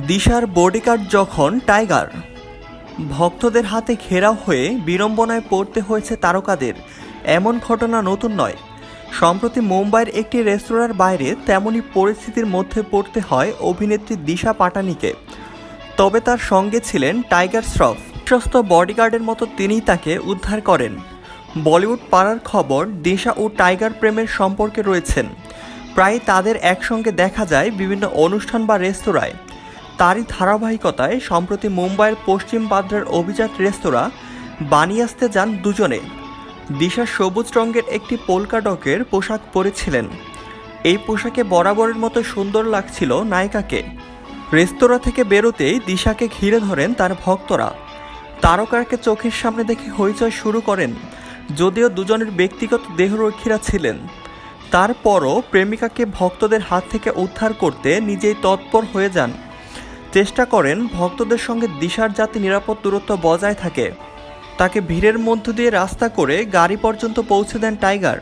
দিশার বডিগার্ড যখন টাইগার ভক্তদের হাতে ঘেরাও হয়ে বিড়ম্বনায় পড়তে হয়েছে তারকাদের, এমন ঘটনা নতুন নয়। সম্প্রতি মুম্বাইয়ের একটি রেস্তোরাঁর বাইরে তেমনই পরিস্থিতির মধ্যে পড়তে হয় অভিনেত্রী দিশা পাটানিকে। তবে তার সঙ্গে ছিলেন টাইগার শ্রফ। বিশ্বস্ত বডিগার্ডের মতো তিনিই তাকে উদ্ধার করেন। বলিউড পাড়ার খবর, দিশা ও টাইগার প্রেমের সম্পর্কে রয়েছেন। প্রায় তাদের একসঙ্গে দেখা যায় বিভিন্ন অনুষ্ঠান বা রেস্তোরাঁয়। তারই ধারাবাহিকতায়, সম্প্রতি মুম্বাইয়ের পশ্চিম বাদ্রার অভিজাত রেস্তোরাঁ বানিয়ে আসতে যান দুজনে। দিশা সবুজ রঙের একটি পোলকা ডকের পোশাক পরেছিলেন। এই পোশাকে বরাবরের মতো সুন্দর লাগছিল নায়িকাকে। রেস্তোরাঁ থেকে বেরোতেই দিশাকে ঘিরে ধরেন তার ভক্তরা। তারকারকে চোখের সামনে দেখে হইচই শুরু করেন, যদিও দুজনের ব্যক্তিগত দেহরক্ষীরা ছিলেন। তারপরও প্রেমিকাকে ভক্তদের হাত থেকে উদ্ধার করতে নিজেই তৎপর হয়ে যান। চেষ্টা করেন ভক্তদের সঙ্গে দিশার যাতে নিরাপদ দূরত্ব বজায় থাকে। তাকে ভিড়ের মধ্য দিয়ে রাস্তা করে গাড়ি পর্যন্ত পৌঁছে দেন টাইগার।